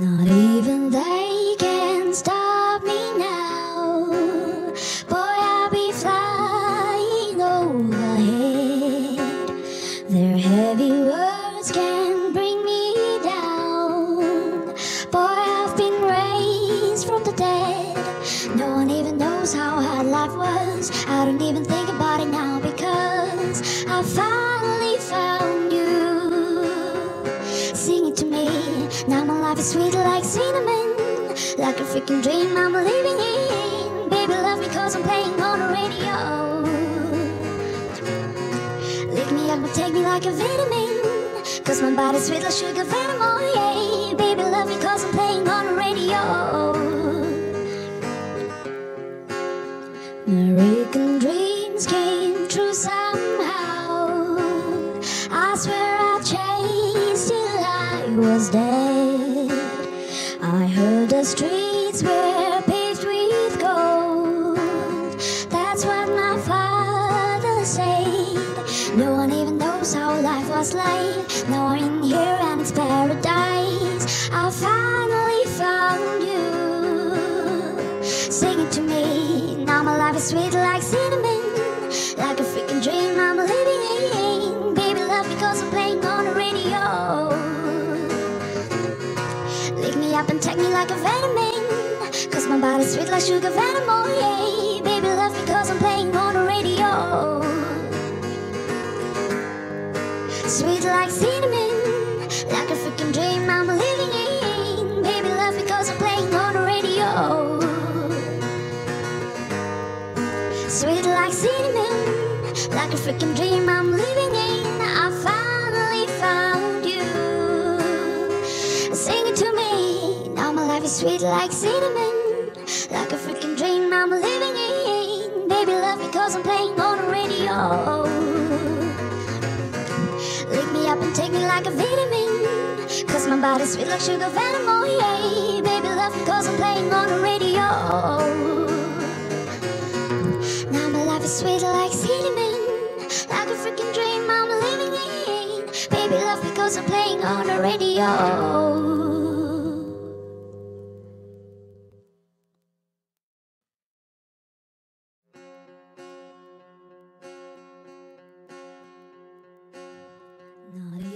Not even they can stop me now. Boy, I'll be flying overhead. Their heavy words can bring me down. Boy, I've been raised from the dead. No one even knows how hard life was. I don't even think about it now because I finally found Sweet like cinnamon. Like a freaking dream I'm living in. Baby, love me cause I'm playing on the radio. Lick me up and take me like a vitamin. Cause my body's sweet like sugar venom. Oh, yeah. Baby, love me cause I'm playing on the radio. American dreams came true somehow. I swear I chased till I was dead. Streets were paved with gold. That's what my father said. No one even knows how life was like. Now I'm in here and it's paradise. I finally found you. Sing it to me. Now my life is sweet like cinnamon. Up and take me like a vitamin. Cause my body's sweet like sugar venom. Oh, yeah. Baby, love me cause I'm playing on the radio. Sweet like cinnamon. Like a freaking dream I'm living in. Baby, love me cause I'm playing on the radio. Sweet like cinnamon, like a freaking dream I'm living in. Sweet like cinnamon, like a freaking dream I'm living in. Baby, love me cause I'm playing on the radio. Lick me up and take me like a vitamin. Cause my body's sweet like sugar venom. Oh, yeah. Baby, love me cause I'm playing on the radio. Now my life is sweet like cinnamon, like a freaking dream I'm living in. Baby, love me cause I'm playing on the radio. Not